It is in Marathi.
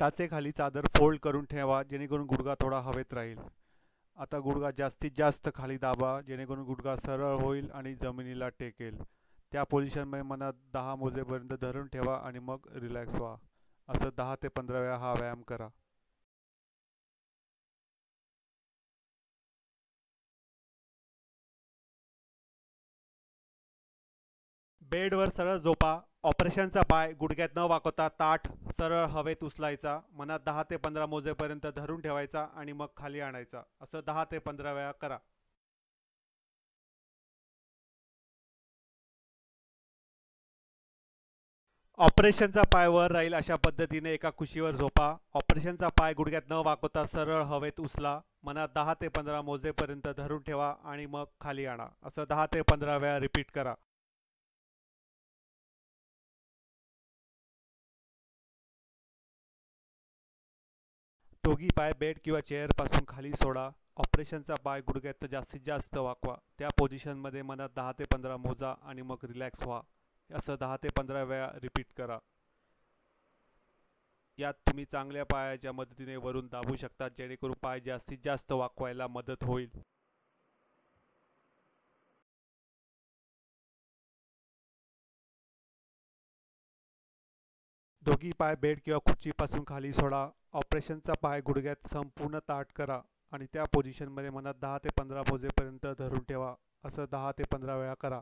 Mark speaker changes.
Speaker 1: टाचेखाली चादर फोल्ड करून ठेवा जेणेकरून गुडघा थोडा हवेत राहील. आता गुडघा जास्तीत जास्त खाली दाबा जेणेकरून गुडघा सरळ होईल आणि जमिनीला टेकेल. त्या पोझिशनमध्ये मनात दहा मोजेपर्यंत धरून ठेवा आणि मग रिलॅक्स व्हा. असं दहा ते पंधरा वेळा हा व्यायाम करा. बेडवर सरळ झोपा ऑपरेशनचा पाय गुडघ्यात न वाकवता ताठ सरळ हवेत उचलायचा मनात दहा ते पंधरा मोजेपर्यंत धरून ठेवायचा आणि मग खाली आणायचा. असं दहा ते पंधरा वेळा करा. ऑपरेशनचा पाय वर राहील अशा पद्धतीने एका कुशीवर झोपा ऑपरेशनचा पाय गुडघ्यात न वाकवता सरळ हवेत उचला मनात दहा ते पंधरा मोजेपर्यंत धरून ठेवा आणि मग खाली आणा. असं दहा ते पंधरा वेळा रिपीट करा. दोघी पाय बेड किंवा चेअरपासून खाली सोडा. ऑपरेशनचा पाय गुडघ्यात जास्तीत जास्त वाकवा. त्या पोझिशनमध्ये मनात दहा ते पंधरा मोजा आणि मग रिलॅक्स व्हा. असं दहा ते पंधरा वेळा रिपीट करा. यात तुम्ही चांगल्या पायाच्या मदतीने वरून दाबू शकता जेणेकरून पाय जास्तीत जास्त वाकवायला मदत होईल. दोघी पाय बेड किंवा खुर्चीपासून खाली सोडा. ऑपरेशनचा पाय गुडघ्यात संपूर्ण ताट करा आणि त्या पोझिशनमध्ये मनात दहा ते पंधरा पोजेपर्यंत धरून ठेवा. असं दहा ते पंधरा वेळा करा.